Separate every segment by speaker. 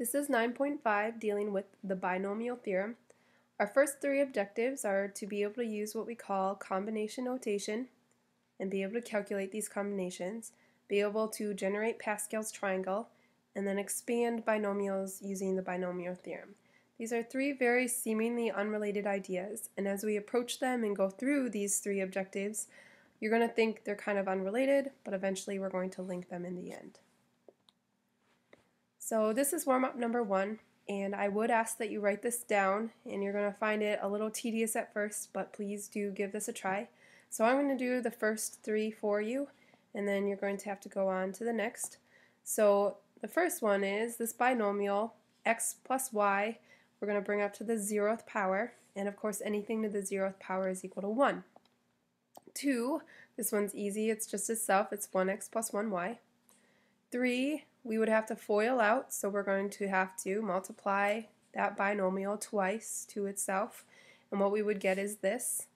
Speaker 1: This is 9.5 dealing with the binomial theorem. Our first three objectives are to be able to use what we call combination notation and be able to calculate these combinations, be able to generate Pascal's triangle, and then expand binomials using the binomial theorem. These are three very seemingly unrelated ideas, and as we approach them and go through these three objectives, you're going to think they're kind of unrelated, but eventually we're going to link them in the end. So this is warm-up number one, and I would ask that you write this down, and you're going to find it a little tedious at first, but please do give this a try. So I'm going to do the first three for you, and then you're going to have to go on to the next. So the first one is this binomial, x plus y, we're going to bring up to the zeroth power, and of course anything to the zeroth power is equal to 1. 2, this one's easy, it's just itself, it's 1x plus 1y. 3, we would have to FOIL out, so we're going to have to multiply that binomial twice to itself, and what we would get is this.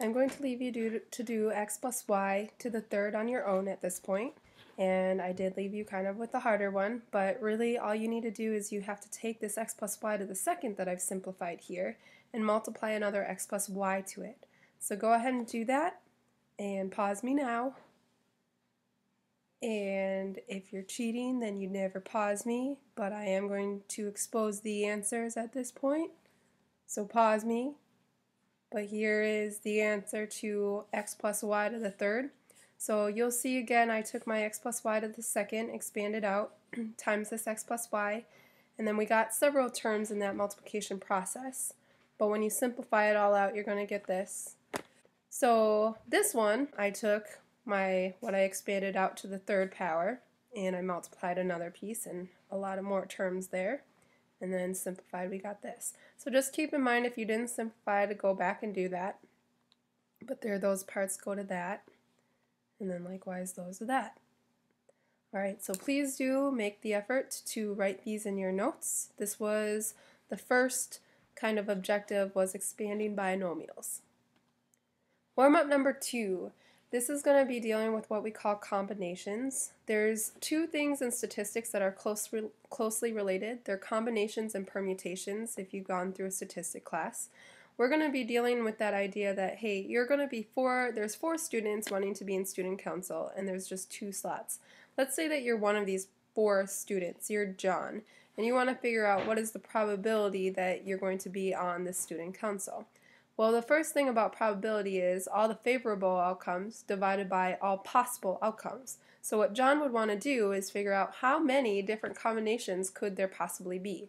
Speaker 1: I'm going to leave you do, to do x plus y to the third on your own at this point, and I did leave you kind of with the harder one, but really all you need to do is you have to take this x plus y to the second that I've simplified here and multiply another x plus y to it. So go ahead and do that, and pause me now. And if you're cheating, then you never pause me, but I am going to expose the answers at this point. So pause me. But here is the answer to x plus y to the third. So you'll see again, I took my x plus y to the second, expanded out, times this x plus y, and then we got several terms in that multiplication process. But when you simplify it all out, you're going to get this. So this one, I took my what I expanded out to the third power and I multiplied another piece and a lot of more terms there and then simplified we got this. So just keep in mind if you didn't simplify to go back and do that but there those parts go to that and then likewise those to that. Alright, so please do make the effort to write these in your notes. This was the first kind of objective was expanding binomials. Warm up number two. This is going to be dealing with what we call combinations. There's two things in statistics that are close re closely related. They're combinations and permutations if you've gone through a statistic class. We're going to be dealing with that idea that, hey, you're going to be four, there's four students wanting to be in student council and there's just two slots. Let's say that you're one of these four students, you're John, and you want to figure out what is the probability that you're going to be on the student council. Well, the first thing about probability is all the favorable outcomes divided by all possible outcomes. So what John would want to do is figure out how many different combinations could there possibly be.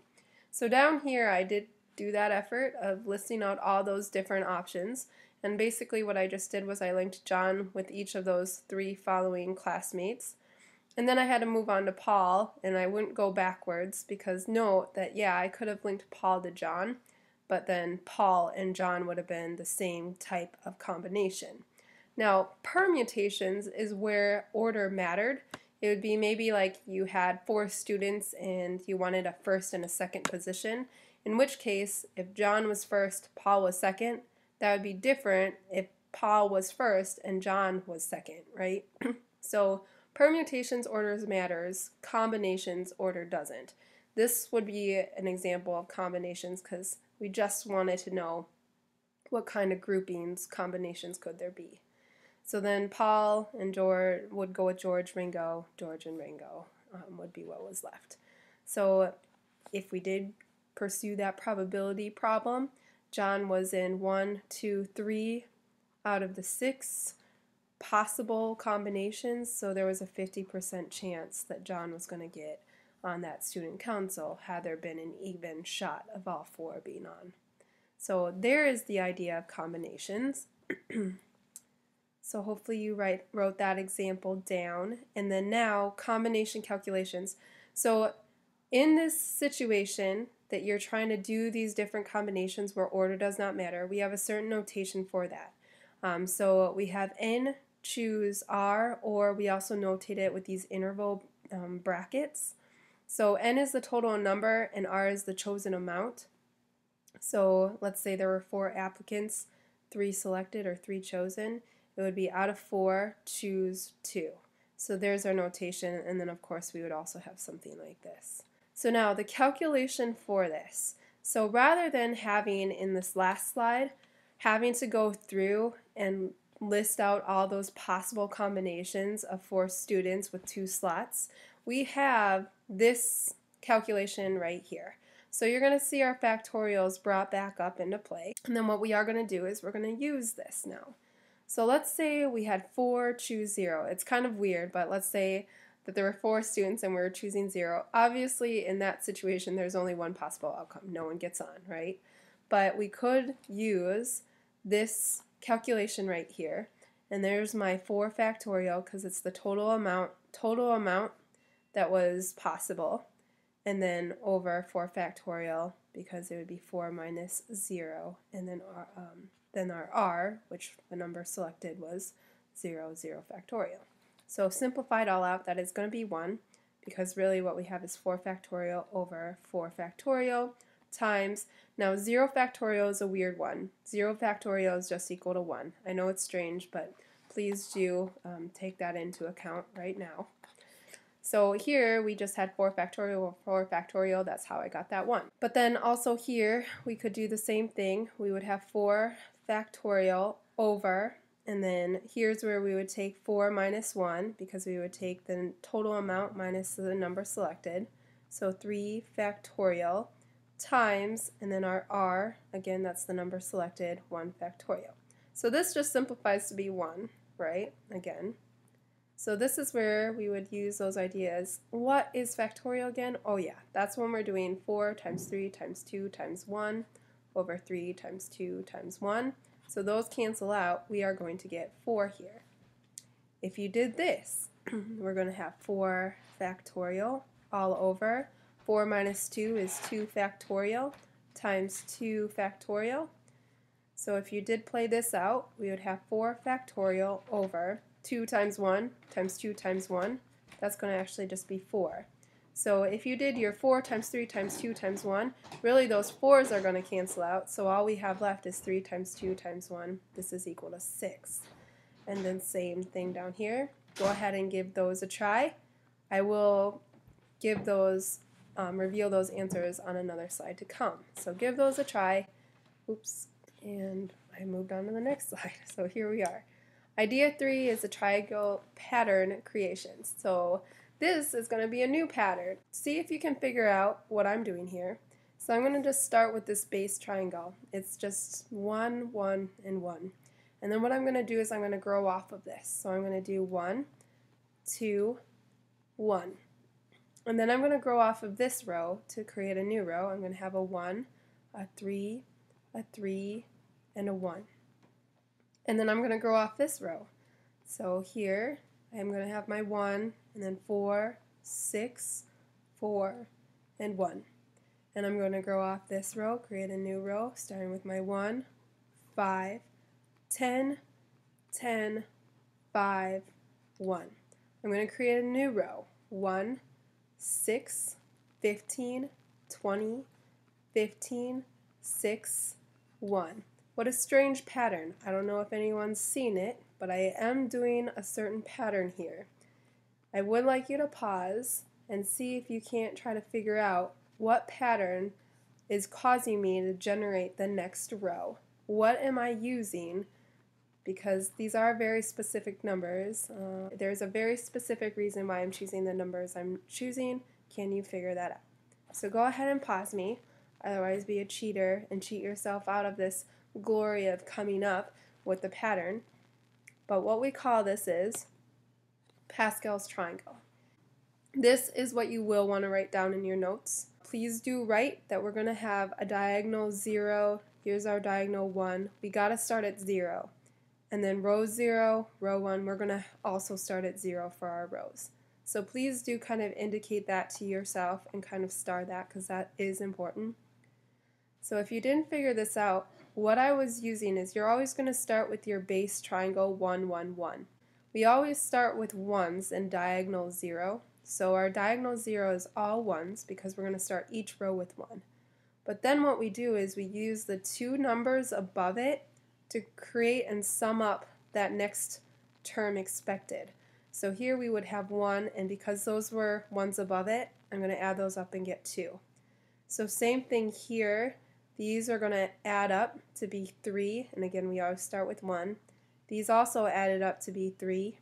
Speaker 1: So down here I did do that effort of listing out all those different options and basically what I just did was I linked John with each of those three following classmates. And then I had to move on to Paul, and I wouldn't go backwards because note that, yeah, I could have linked Paul to John, but then Paul and John would have been the same type of combination. Now, permutations is where order mattered. It would be maybe like you had four students and you wanted a first and a second position, in which case, if John was first, Paul was second, that would be different if Paul was first and John was second, right? so permutations orders matters, combinations order doesn't. This would be an example of combinations because we just wanted to know what kind of groupings, combinations could there be. So then Paul and George would go with George, Ringo, George and Ringo um, would be what was left. So if we did pursue that probability problem, John was in one, two, three out of the six possible combinations, so there was a 50% chance that John was going to get on that student council had there been an even shot of all four being on. So there is the idea of combinations. so hopefully you write, wrote that example down. And then now combination calculations. So in this situation that you're trying to do these different combinations where order does not matter, we have a certain notation for that. Um, so we have n choose r, or we also notate it with these interval um, brackets. So n is the total number and r is the chosen amount. So let's say there were four applicants, three selected or three chosen. It would be out of four, choose two. So there's our notation, and then of course we would also have something like this. So now the calculation for this. So rather than having in this last slide, having to go through and list out all those possible combinations of four students with two slots, we have this calculation right here. So you're going to see our factorials brought back up into play. And then what we are going to do is we're going to use this now. So let's say we had 4 choose 0. It's kind of weird, but let's say that there were four students and we were choosing 0. Obviously, in that situation, there's only one possible outcome. No one gets on, right? But we could use this calculation right here. And there's my 4 factorial because it's the total amount total amount that was possible and then over 4 factorial because it would be 4 minus 0 and then our, um, then our r, which the number selected was 0, 0 factorial. So simplified all out, that is going to be 1 because really what we have is 4 factorial over 4 factorial times, now 0 factorial is a weird one. 0 factorial is just equal to 1. I know it's strange, but please do um, take that into account right now. So here we just had 4 factorial 4 factorial, that's how I got that 1. But then also here we could do the same thing. We would have 4 factorial over, and then here's where we would take 4 minus 1 because we would take the total amount minus the number selected. So 3 factorial times, and then our r, again that's the number selected, 1 factorial. So this just simplifies to be 1, right, again. So this is where we would use those ideas. What is factorial again? Oh yeah, that's when we're doing 4 times 3 times 2 times 1 over 3 times 2 times 1. So those cancel out. We are going to get 4 here. If you did this, we're going to have 4 factorial all over. 4 minus 2 is 2 factorial times 2 factorial. So if you did play this out, we would have 4 factorial over 2 times 1 times 2 times 1, that's going to actually just be 4. So if you did your 4 times 3 times 2 times 1, really those 4's are going to cancel out, so all we have left is 3 times 2 times 1. This is equal to 6. And then same thing down here. Go ahead and give those a try. I will give those, um, reveal those answers on another slide to come. So give those a try. Oops, and I moved on to the next slide. So here we are. Idea three is a triangle pattern creation. So this is going to be a new pattern. See if you can figure out what I'm doing here. So I'm going to just start with this base triangle. It's just one, one, and one. And then what I'm going to do is I'm going to grow off of this. So I'm going to do one, two, one. And then I'm going to grow off of this row to create a new row. I'm going to have a 1, a 3, a 3, and a 1. And then I'm going to grow off this row. So here I'm going to have my 1 and then 4, 6, 4, and 1. And I'm going to grow off this row, create a new row, starting with my 1, 5, 10, 10, 5, 1. I'm going to create a new row, 1, 6, 15, 20, 15, 6, 1. What a strange pattern. I don't know if anyone's seen it, but I am doing a certain pattern here. I would like you to pause and see if you can't try to figure out what pattern is causing me to generate the next row. What am I using? Because these are very specific numbers. Uh, there's a very specific reason why I'm choosing the numbers I'm choosing. Can you figure that out? So go ahead and pause me, otherwise be a cheater and cheat yourself out of this glory of coming up with the pattern. But what we call this is Pascal's triangle. This is what you will want to write down in your notes. Please do write that we're going to have a diagonal 0. Here's our diagonal 1. We got to start at 0. And then row 0, row 1, we're going to also start at 0 for our rows. So please do kind of indicate that to yourself and kind of star that because that is important. So if you didn't figure this out, what I was using is you're always going to start with your base triangle 1, 1, 1. We always start with 1s and diagonal 0. So our diagonal 0 is all 1s because we're going to start each row with 1. But then what we do is we use the two numbers above it to create and sum up that next term expected. So here we would have 1, and because those were ones above it, I'm going to add those up and get 2. So same thing here. These are going to add up to be 3, and again we always start with 1. These also added up to be 3,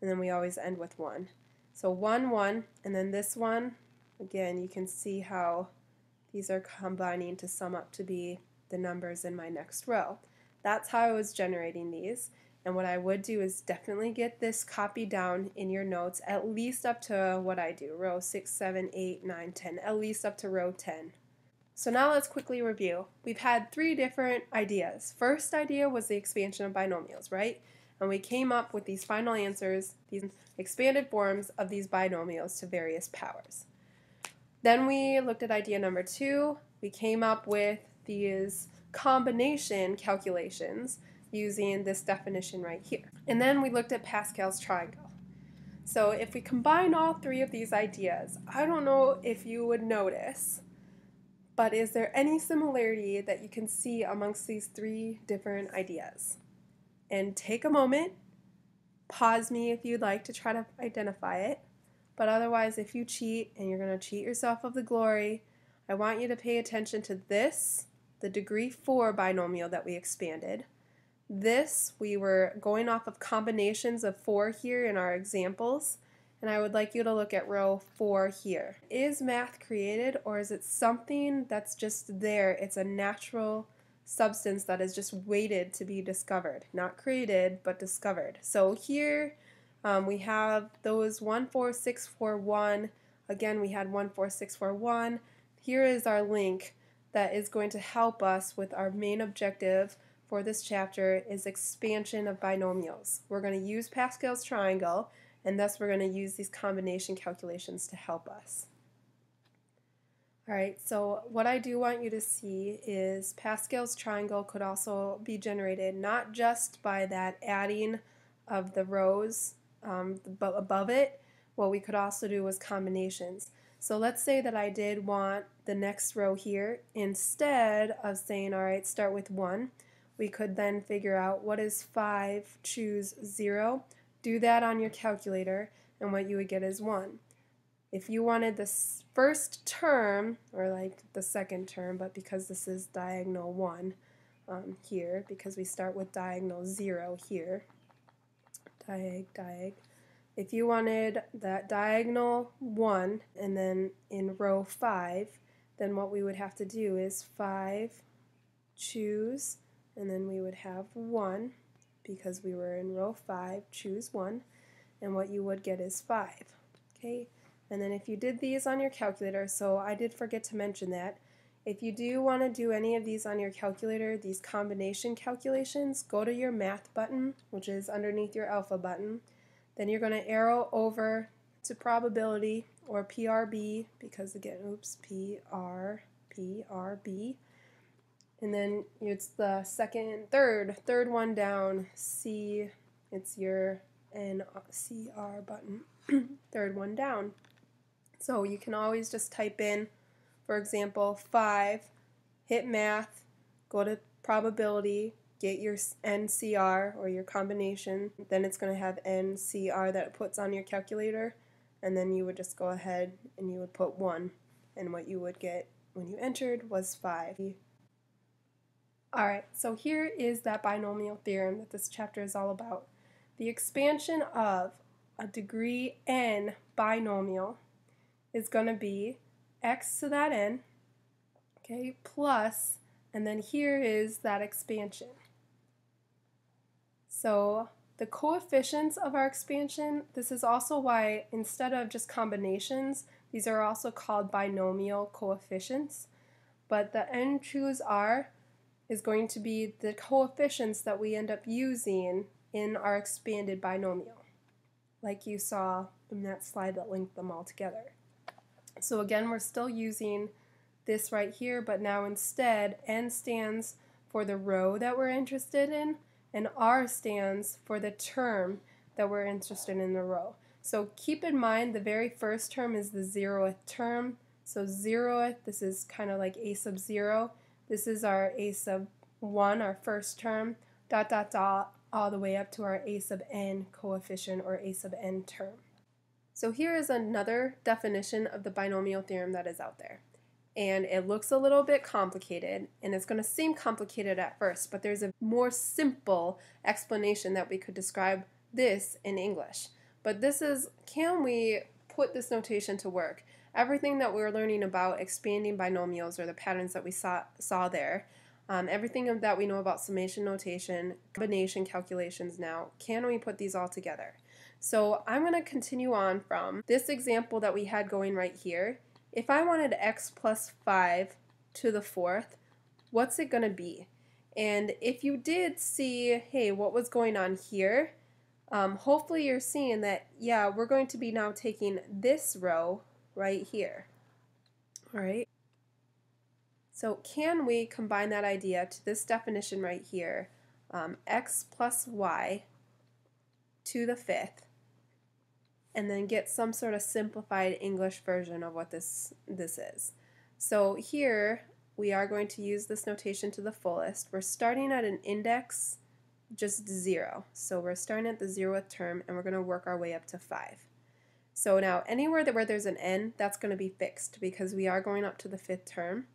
Speaker 1: and then we always end with 1. So 1, 1, and then this one, again you can see how these are combining to sum up to be the numbers in my next row. That's how I was generating these. And what I would do is definitely get this copied down in your notes, at least up to what I do, row 6, 7, 8, 9, 10, at least up to row 10. So now let's quickly review. We've had three different ideas. First idea was the expansion of binomials, right? And we came up with these final answers, these expanded forms of these binomials to various powers. Then we looked at idea number two. We came up with these combination calculations using this definition right here. And then we looked at Pascal's triangle. So if we combine all three of these ideas, I don't know if you would notice, but is there any similarity that you can see amongst these three different ideas? And take a moment, pause me if you'd like to try to identify it. But otherwise, if you cheat and you're going to cheat yourself of the glory, I want you to pay attention to this, the degree 4 binomial that we expanded, this, we were going off of combinations of four here in our examples, and I would like you to look at row four here. Is math created or is it something that's just there? It's a natural substance that is just waited to be discovered. Not created, but discovered. So here um, we have those 14641. Again, we had 14641. Here is our link that is going to help us with our main objective for this chapter is expansion of binomials. We're going to use Pascal's triangle, and thus we're going to use these combination calculations to help us. Alright, so what I do want you to see is Pascal's triangle could also be generated not just by that adding of the rows um, above it, what we could also do was combinations. So let's say that I did want the next row here, instead of saying, alright, start with 1, we could then figure out what is 5, choose 0. Do that on your calculator, and what you would get is 1. If you wanted the first term, or like the second term, but because this is diagonal 1 um, here, because we start with diagonal 0 here, diag, diag, if you wanted that diagonal 1 and then in row 5, then what we would have to do is 5, choose and then we would have 1 because we were in row 5, choose 1, and what you would get is 5. Okay, and then if you did these on your calculator, so I did forget to mention that, if you do want to do any of these on your calculator, these combination calculations, go to your math button, which is underneath your alpha button. Then you're going to arrow over to probability or PRB because again, oops, PR, PRB. And then it's the second, third, third one down, C, it's your NCR uh, button, third one down. So you can always just type in, for example, 5, hit math, go to probability, get your NCR or your combination, then it's going to have NCR that it puts on your calculator, and then you would just go ahead and you would put 1, and what you would get when you entered was 5. Alright, so here is that binomial theorem that this chapter is all about. The expansion of a degree n binomial is going to be x to that n, okay, plus, and then here is that expansion. So the coefficients of our expansion, this is also why instead of just combinations, these are also called binomial coefficients. But the n choose r is going to be the coefficients that we end up using in our expanded binomial, like you saw in that slide that linked them all together. So again, we're still using this right here, but now instead n stands for the row that we're interested in, and r stands for the term that we're interested in the row. So keep in mind the very first term is the zeroth term. So zeroth, this is kind of like a sub 0. This is our a sub 1, our first term, dot, dot, dot, all the way up to our a sub n coefficient or a sub n term. So here is another definition of the binomial theorem that is out there. And it looks a little bit complicated, and it's going to seem complicated at first, but there's a more simple explanation that we could describe this in English. But this is, can we put this notation to work? Everything that we are learning about expanding binomials or the patterns that we saw, saw there, um, everything that we know about summation notation, combination calculations now, can we put these all together? So I'm going to continue on from this example that we had going right here. If I wanted x plus 5 to the fourth, what's it going to be? And if you did see, hey, what was going on here, um, hopefully you're seeing that, yeah, we're going to be now taking this row right here. All right. So can we combine that idea to this definition right here, um, x plus y to the fifth, and then get some sort of simplified English version of what this, this is. So here we are going to use this notation to the fullest. We're starting at an index just 0. So we're starting at the zeroth term and we're going to work our way up to 5. So now anywhere that where there's an n, that's going to be fixed because we are going up to the fifth term.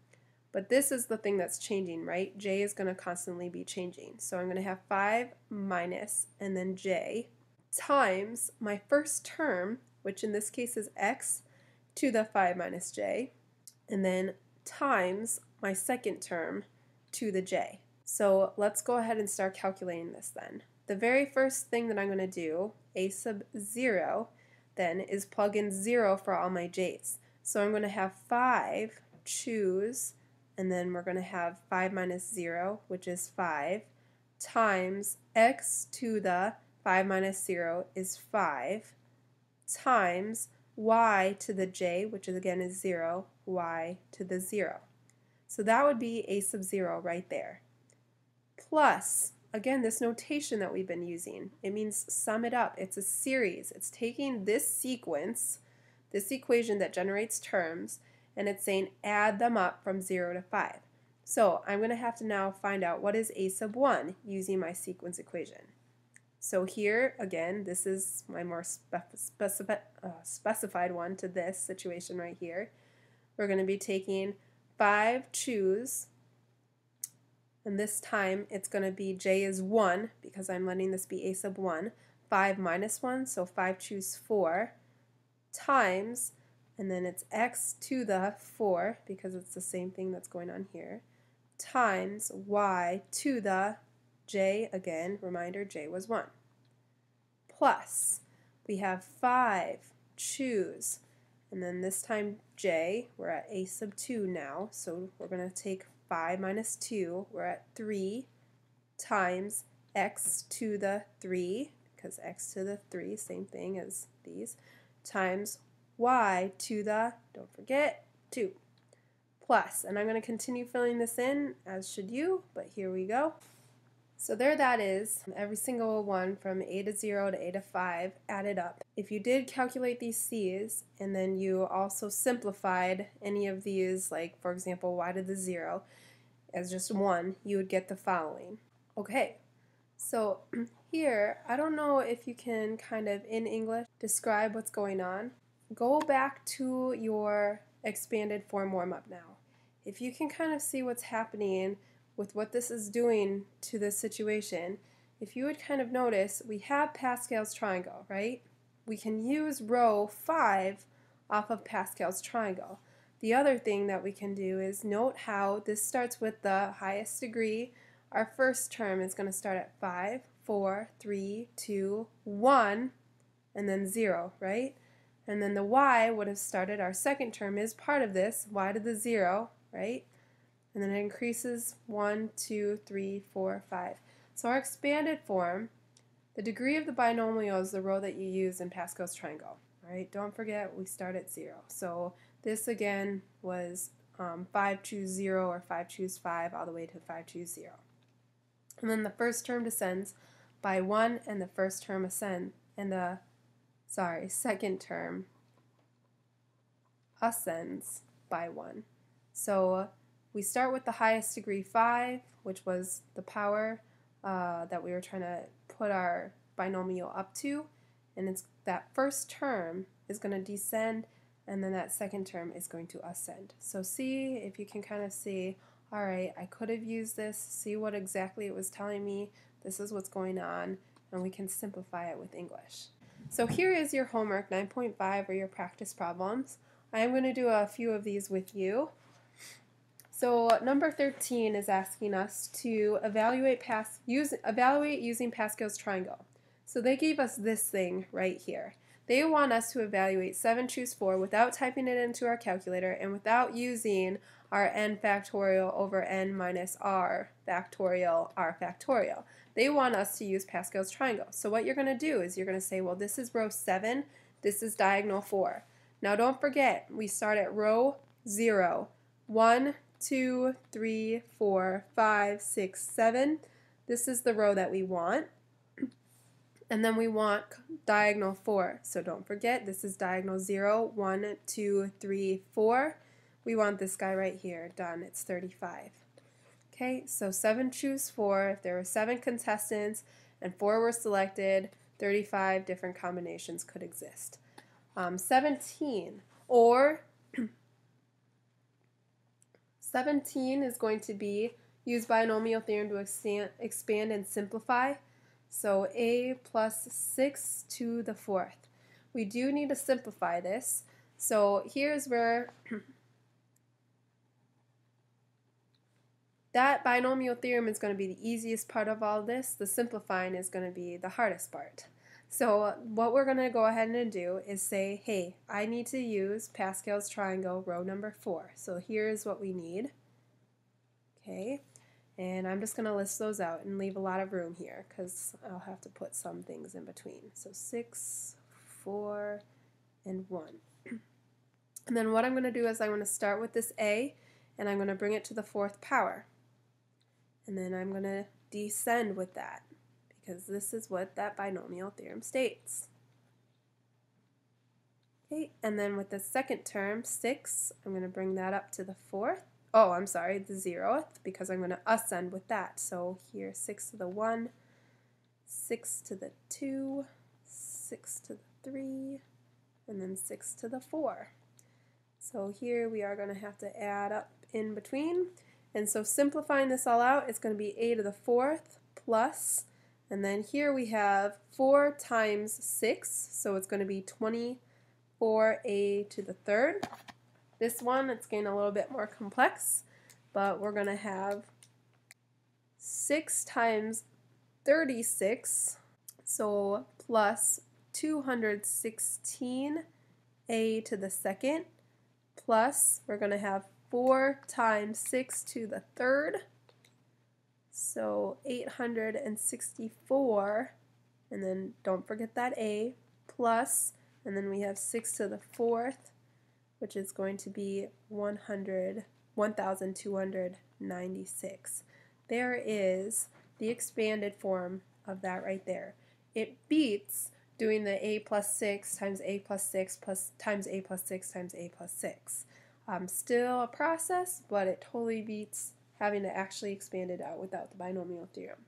Speaker 1: But this is the thing that's changing, right? j is going to constantly be changing. So I'm going to have 5 minus and then j times my first term, which in this case is x to the 5 minus j, and then times my second term to the j. So let's go ahead and start calculating this then. The very first thing that I'm going to do, a sub 0, then is plug in 0 for all my j's. So I'm going to have 5 choose, and then we're going to have 5 minus 0, which is 5, times x to the 5 minus 0 is 5 times y to the j, which is again is 0, y to the 0. So that would be a sub 0 right there. Plus, again, this notation that we've been using, it means sum it up. It's a series. It's taking this sequence, this equation that generates terms, and it's saying add them up from 0 to 5. So I'm going to have to now find out what is a sub 1 using my sequence equation. So here, again, this is my more uh, specified one to this situation right here. We're going to be taking 5 choose, and this time it's going to be j is 1 because I'm letting this be a sub 1. 5 minus 1, so 5 choose 4, times, and then it's x to the 4 because it's the same thing that's going on here, times y to the j, again, reminder, j was 1. Plus, we have 5, choose, and then this time j, we're at a sub 2 now, so we're going to take 5 minus 2, we're at 3, times x to the 3, because x to the 3, same thing as these, times y to the, don't forget, 2 plus. And I'm going to continue filling this in, as should you, but here we go. So there that is, every single one from a to 0 to a to 5 added up. If you did calculate these c's, and then you also simplified any of these, like for example y to the 0, as just 1, you would get the following. Okay, so here, I don't know if you can kind of, in English, describe what's going on. Go back to your expanded form warm-up now if you can kind of see what's happening with what this is doing to this situation, if you would kind of notice, we have Pascal's triangle, right? We can use row 5 off of Pascal's triangle. The other thing that we can do is note how this starts with the highest degree. Our first term is going to start at 5, 4, 3, 2, 1, and then 0, right? And then the y would have started, our second term is part of this, y to the 0, right? And then it increases 1, 2, 3, 4, 5. So our expanded form, the degree of the binomial is the row that you use in Pascal's triangle. Right? Don't forget we start at 0. So this again was um, 5 choose 0 or 5 choose 5 all the way to 5 choose 0. And then the first term descends by 1 and the first term ascend and the sorry, second term ascends by 1. So we start with the highest degree 5, which was the power uh, that we were trying to put our binomial up to. And it's that first term is going to descend, and then that second term is going to ascend. So see if you can kind of see, all right, I could have used this, see what exactly it was telling me, this is what's going on, and we can simplify it with English. So here is your homework 9.5 or your practice problems. I am going to do a few of these with you. So number 13 is asking us to evaluate use evaluate using Pascal's triangle. So they gave us this thing right here. They want us to evaluate 7 choose 4 without typing it into our calculator and without using our n factorial over n minus r factorial r factorial. They want us to use Pascal's triangle. So what you're going to do is you're going to say, well, this is row 7, this is diagonal 4. Now don't forget, we start at row 0. 1, two, three, four, five, six, seven. This is the row that we want. And then we want diagonal 4. So don't forget, this is diagonal 0, 1, 2, 3, 4. We want this guy right here. Done. It's 35. Okay, so 7 choose 4. If there were 7 contestants and 4 were selected, 35 different combinations could exist. Um, 17, or 17 is going to be use binomial theorem to expand and simplify. So a plus 6 to the fourth. We do need to simplify this. So here's where that binomial theorem is going to be the easiest part of all this. The simplifying is going to be the hardest part. So what we're going to go ahead and do is say, hey, I need to use Pascal's triangle row number 4. So here's what we need. Okay, and I'm just going to list those out and leave a lot of room here because I'll have to put some things in between. So 6, 4, and 1. And then what I'm going to do is I'm going to start with this A and I'm going to bring it to the fourth power. And then I'm going to descend with that because this is what that binomial theorem states. Okay, and then with the second term, 6, I'm going to bring that up to the fourth. Oh, I'm sorry, the zeroth, because I'm going to ascend with that. So here, 6 to the 1, 6 to the 2, 6 to the 3, and then 6 to the 4. So here we are going to have to add up in between. And so simplifying this all out, it's going to be a to the fourth plus and then here we have 4 times 6, so it's going to be 24a to the third. This one, it's getting a little bit more complex, but we're going to have 6 times 36, so plus 216a to the second, plus we're going to have 4 times 6 to the third, so 864, and then don't forget that A, plus, and then we have 6 to the fourth, which is going to be 100, 1,296. There is the expanded form of that right there. It beats doing the a plus 6 times a plus 6 plus times a plus 6 times a plus 6. Um, still a process, but it totally beats having to actually expand it out without the binomial theorem.